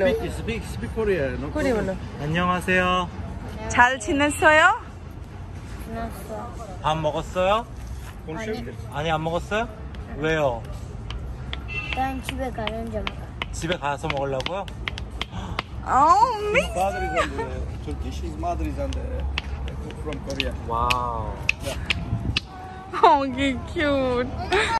Speak, speak, speak Korean. No Korean. 안녕하세요. 잘 지냈어요? 지냈어. 밥 먹었어요? 아니. 아니 안 먹었어요? 응. 왜요? 난 집에 가는 점. 집에 가서 먹으려고요? 아우 미. 마드리잔데. 저 디시 마드리잔데. From Korea. 와우. Wow. 어,